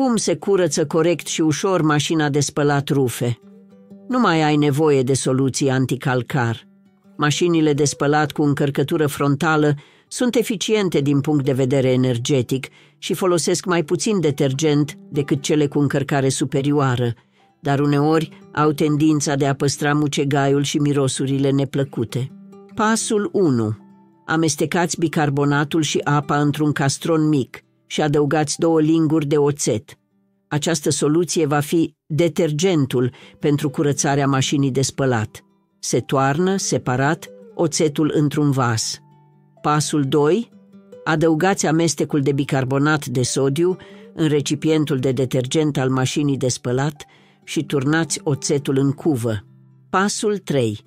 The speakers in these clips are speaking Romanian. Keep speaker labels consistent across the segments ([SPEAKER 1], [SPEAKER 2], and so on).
[SPEAKER 1] Acum se curăță corect și ușor mașina de spălat rufe. Nu mai ai nevoie de soluții anticalcar. Mașinile de spălat cu încărcătură frontală sunt eficiente din punct de vedere energetic și folosesc mai puțin detergent decât cele cu încărcare superioară, dar uneori au tendința de a păstra mucegaiul și mirosurile neplăcute. Pasul 1. Amestecați bicarbonatul și apa într-un castron mic și adăugați două linguri de oțet. Această soluție va fi detergentul pentru curățarea mașinii de spălat. Se toarnă, separat, oțetul într-un vas. Pasul 2. Adăugați amestecul de bicarbonat de sodiu în recipientul de detergent al mașinii de spălat și turnați oțetul în cuvă. Pasul 3.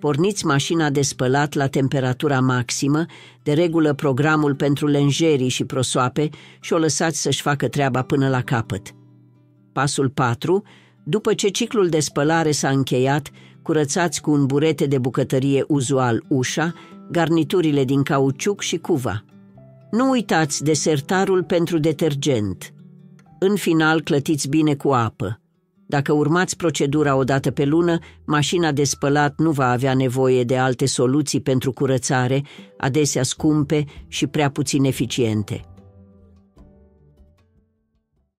[SPEAKER 1] Porniți mașina de spălat la temperatura maximă, de regulă programul pentru lenjerii și prosoape și o lăsați să-și facă treaba până la capăt. Pasul 4. După ce ciclul de spălare s-a încheiat, curățați cu un burete de bucătărie uzual ușa, garniturile din cauciuc și cuva. Nu uitați desertarul pentru detergent. În final, clătiți bine cu apă. Dacă urmați procedura o dată pe lună, mașina de spălat nu va avea nevoie de alte soluții pentru curățare, adesea scumpe și prea puțin eficiente.